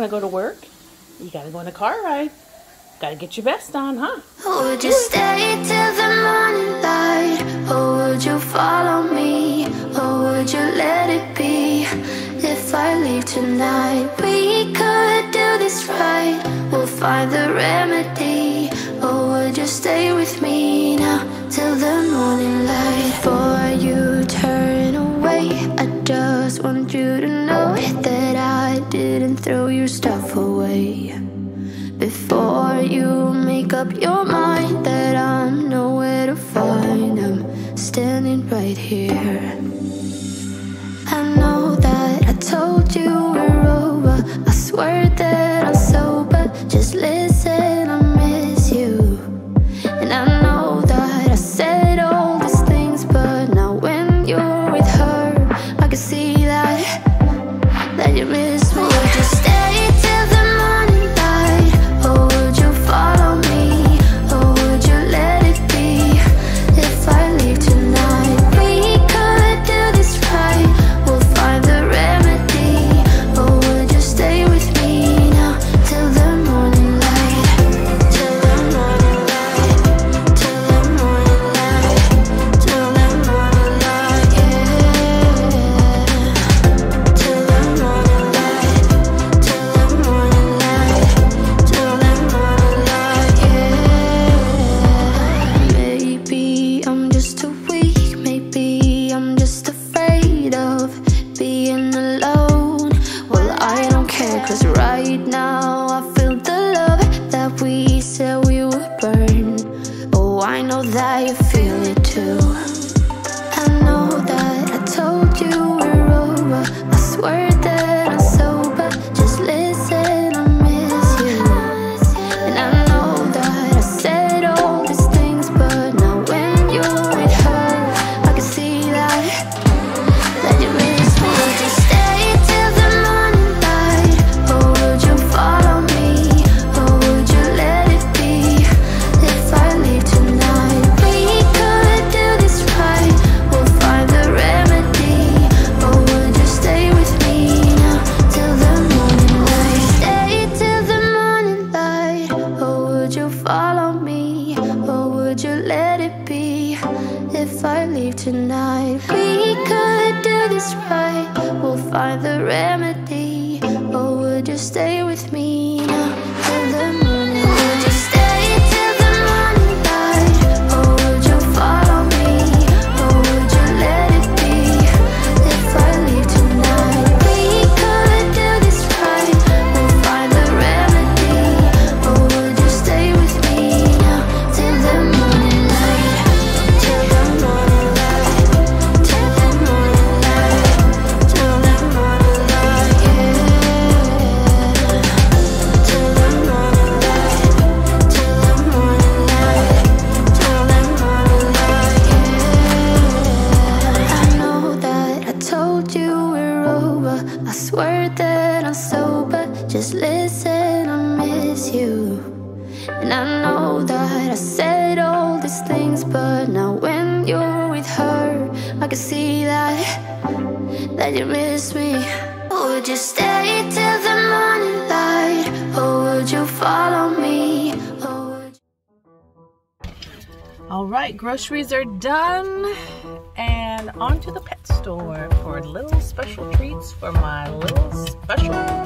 want to go to work? You got to go on a car ride. Got to get your vest on, huh? Would you stay till the morning light? Or would you follow me? Or would you let it be? If I leave tonight, we could do this right. We'll find the remedy. Or would you stay with me now till the morning light? Before you turn away, I just want you to know Didn't throw your stuff away. Before you make up your mind that I'm nowhere to find, I'm standing right here. Would you let it be? If I leave tonight, we could do this right. We'll find the remedy, or would you stay with me Just listen, I miss you. And I know that I said all these things, but now when you're with her, I can see that that you miss me. Would you stay till the morning light, or would you follow me? All right, groceries are done. And on to the pet store for little special treats for my little special.